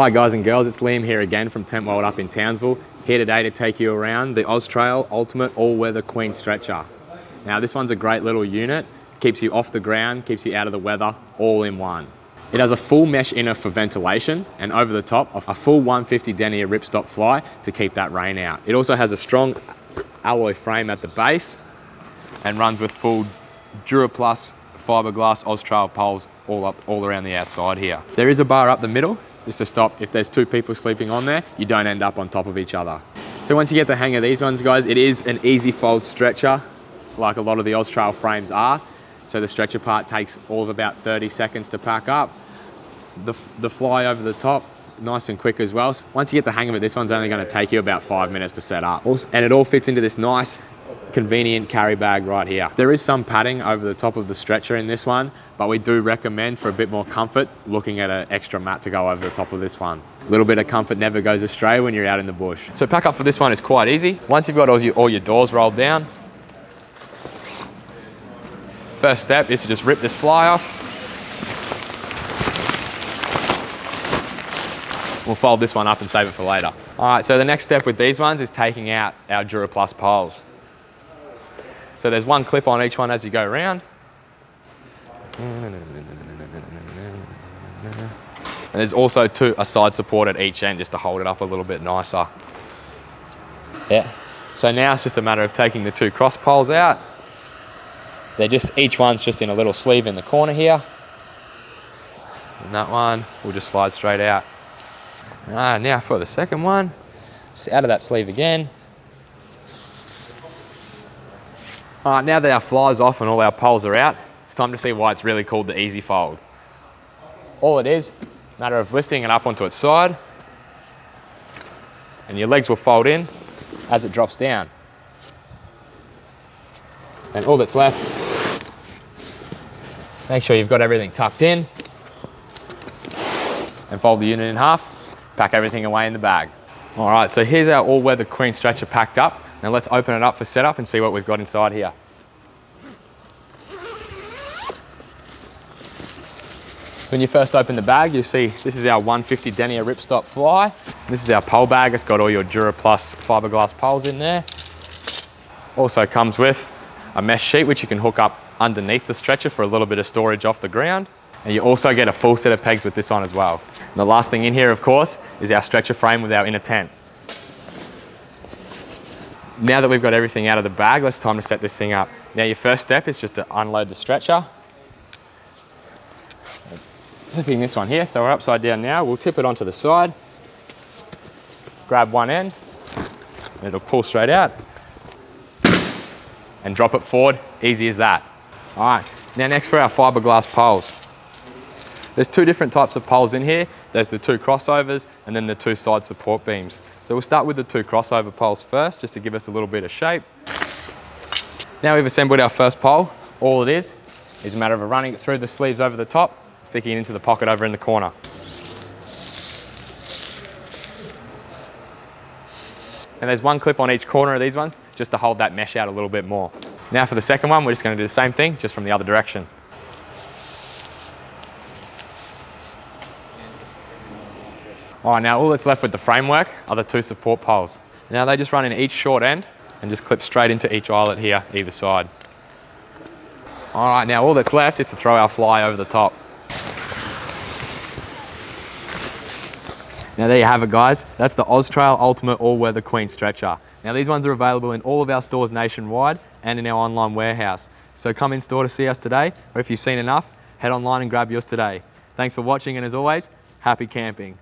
Hi guys and girls, it's Liam here again from Tentworld up in Townsville. Here today to take you around the Oztrail Ultimate All-Weather Queen Stretcher. Now this one's a great little unit, keeps you off the ground, keeps you out of the weather, all in one. It has a full mesh inner for ventilation and over the top a full 150 denier ripstop fly to keep that rain out. It also has a strong alloy frame at the base and runs with full Duraplus fiberglass Oztrail poles all up all around the outside here. There is a bar up the middle just to stop if there's two people sleeping on there, you don't end up on top of each other. So once you get the hang of these ones, guys, it is an easy fold stretcher, like a lot of the Oztrail frames are. So the stretcher part takes all of about 30 seconds to pack up. The, the fly over the top, nice and quick as well. So once you get the hang of it, this one's only gonna take you about five minutes to set up. And it all fits into this nice, convenient carry bag right here. There is some padding over the top of the stretcher in this one, but we do recommend for a bit more comfort looking at an extra mat to go over the top of this one. A little bit of comfort never goes astray when you're out in the bush. So pack up for this one is quite easy. Once you've got all your, all your doors rolled down, first step is to just rip this fly off. We'll fold this one up and save it for later. All right, so the next step with these ones is taking out our Duraplus poles. So there's one clip on each one as you go around. And there's also two, a side support at each end just to hold it up a little bit nicer. Yeah. So now it's just a matter of taking the two cross poles out. They're just, each one's just in a little sleeve in the corner here. And that one will just slide straight out. Ah, now for the second one, just out of that sleeve again. Right, now that our fly's off and all our poles are out, it's time to see why it's really called the Easy Fold. All it is, matter of lifting it up onto its side, and your legs will fold in as it drops down. And all that's left, make sure you've got everything tucked in, and fold the unit in half, pack everything away in the bag. All right, so here's our all-weather queen stretcher packed up. Now let's open it up for setup and see what we've got inside here. When you first open the bag, you'll see this is our 150 denier ripstop fly. This is our pole bag. It's got all your Duraplus fiberglass poles in there. Also comes with a mesh sheet, which you can hook up underneath the stretcher for a little bit of storage off the ground. And you also get a full set of pegs with this one as well. And the last thing in here, of course, is our stretcher frame with our inner tent. Now that we've got everything out of the bag, it's time to set this thing up. Now your first step is just to unload the stretcher flipping this one here. So we're upside down now. We'll tip it onto the side, grab one end, it'll pull straight out and drop it forward. Easy as that. All right, now next for our fiberglass poles. There's two different types of poles in here. There's the two crossovers and then the two side support beams. So we'll start with the two crossover poles first, just to give us a little bit of shape. Now we've assembled our first pole. All it is, is a matter of running it through the sleeves over the top sticking it into the pocket over in the corner. And there's one clip on each corner of these ones just to hold that mesh out a little bit more. Now for the second one, we're just going to do the same thing, just from the other direction. All right, now all that's left with the framework are the two support poles. Now they just run in each short end and just clip straight into each eyelet here, either side. All right, now all that's left is to throw our fly over the top. Now there you have it guys, that's the Oztrail Ultimate All-Weather Queen Stretcher. Now these ones are available in all of our stores nationwide and in our online warehouse. So come in store to see us today, or if you've seen enough, head online and grab yours today. Thanks for watching and as always, happy camping.